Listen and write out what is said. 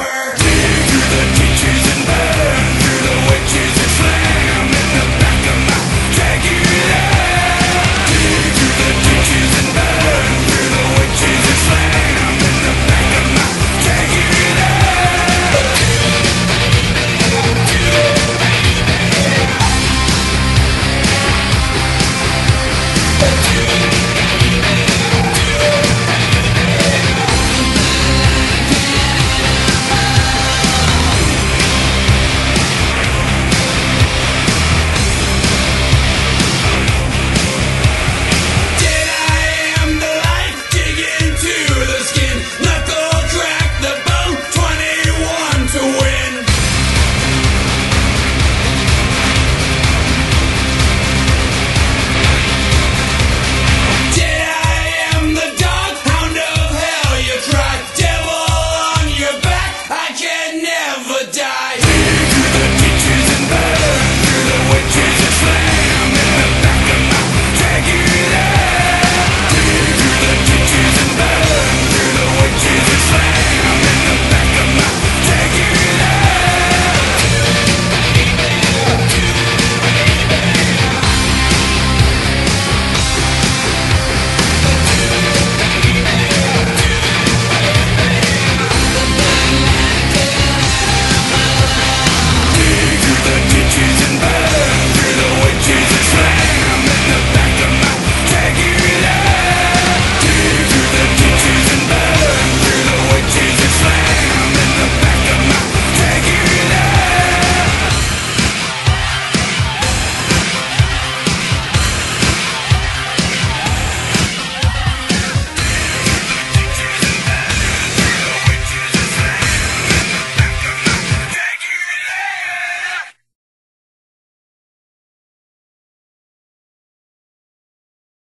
Dig to the